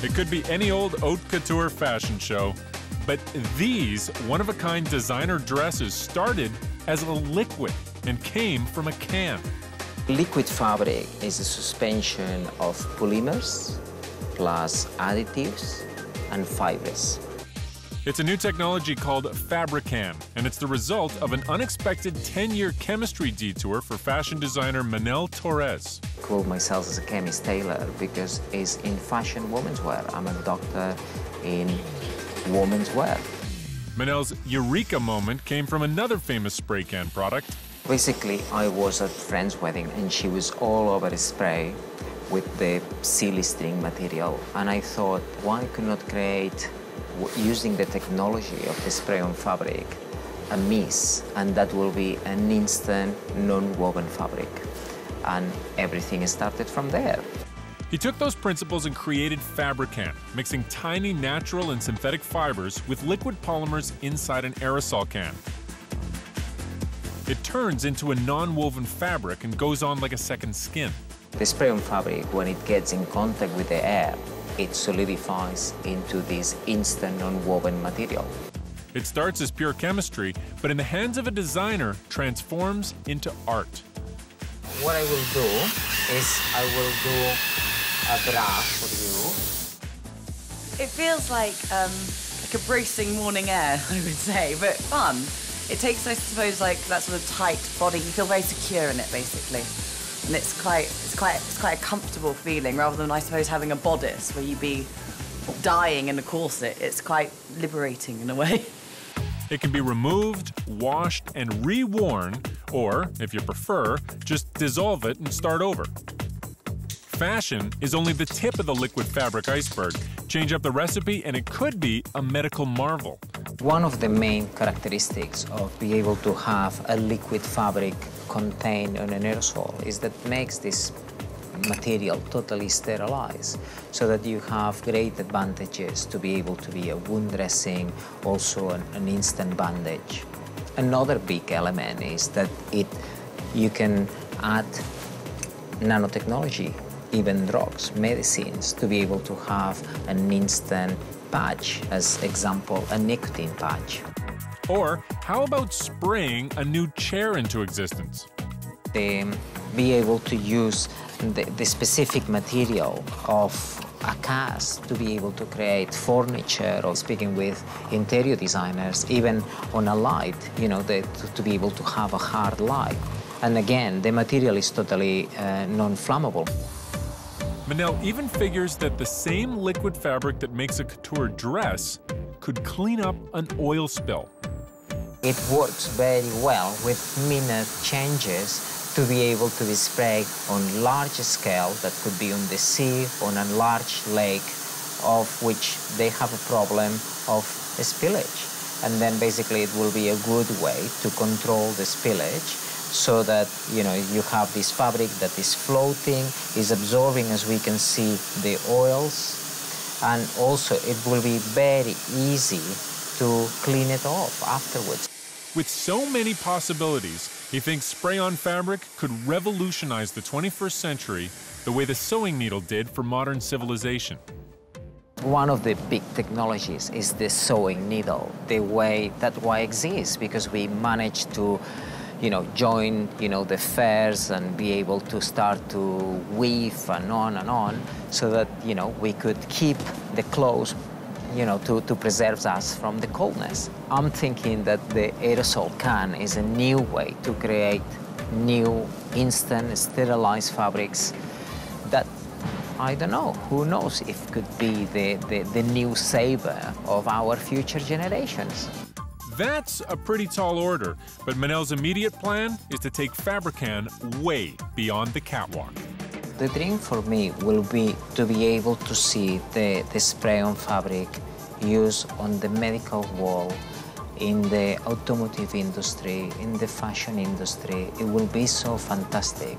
It could be any old haute couture fashion show, but these one of a kind designer dresses started as a liquid and came from a can. Liquid fabric is a suspension of polymers plus additives and fibers. It's a new technology called Fabrican, and it's the result of an unexpected 10-year chemistry detour for fashion designer Manel Torres. I call myself as a chemist tailor because it's in fashion women's wear. I'm a doctor in women's wear. Manel's eureka moment came from another famous spray can product. Basically, I was at a friend's wedding and she was all over the spray with the silly string material. And I thought, why could not create using the technology of the spray-on fabric, a mist, and that will be an instant non-woven fabric. And everything started from there. He took those principles and created Fabrican, mixing tiny natural and synthetic fibers with liquid polymers inside an aerosol can. It turns into a non-woven fabric and goes on like a second skin. The spray-on fabric, when it gets in contact with the air, it solidifies into this instant non-woven material. It starts as pure chemistry, but in the hands of a designer, transforms into art. What I will do is I will do a bra for you. It feels like um, like a bracing morning air, I would say, but fun. It takes, I suppose, like that sort of tight body. You feel very secure in it, basically and it's quite it's quite it's quite a comfortable feeling rather than I suppose having a bodice where you'd be dying in a corset. It's quite liberating in a way. It can be removed, washed, and reworn, or, if you prefer, just dissolve it and start over. Fashion is only the tip of the liquid fabric iceberg. Change up the recipe and it could be a medical marvel. One of the main characteristics of being able to have a liquid fabric contained in an aerosol is that makes this material totally sterilized so that you have great advantages to be able to be a wound dressing, also an, an instant bandage. Another big element is that it you can add nanotechnology, even drugs, medicines, to be able to have an instant patch, as example, a nicotine patch. Or how about spraying a new chair into existence? They be able to use the, the specific material of a cast to be able to create furniture or speaking with interior designers, even on a light, you know, the, to, to, be able to have a hard light. And again, the material is totally uh, non-flammable. Manel even figures that the same liquid fabric that makes a couture dress could clean up an oil spill. It works very well with minor changes to be able to be sprayed on large scale that could be on the sea, on a large lake, of which they have a problem of spillage. And then basically it will be a good way to control the spillage so that you know you have this fabric that is floating, is absorbing as we can see the oils, and also it will be very easy to clean it off afterwards. With so many possibilities, he thinks spray-on fabric could revolutionize the 21st century the way the sewing needle did for modern civilization. One of the big technologies is the sewing needle, the way that why exists, because we managed to you know, join, you know, the fairs and be able to start to weave and on and on so that, you know, we could keep the clothes you know, to, to preserve us from the coldness. I'm thinking that the aerosol can is a new way to create new instant sterilized fabrics that I don't know, who knows if could be the, the, the new saver of our future generations. That's a pretty tall order, but Manel's immediate plan is to take Fabrican way beyond the catwalk. The dream for me will be to be able to see the, the spray-on fabric used on the medical wall, in the automotive industry, in the fashion industry. It will be so fantastic.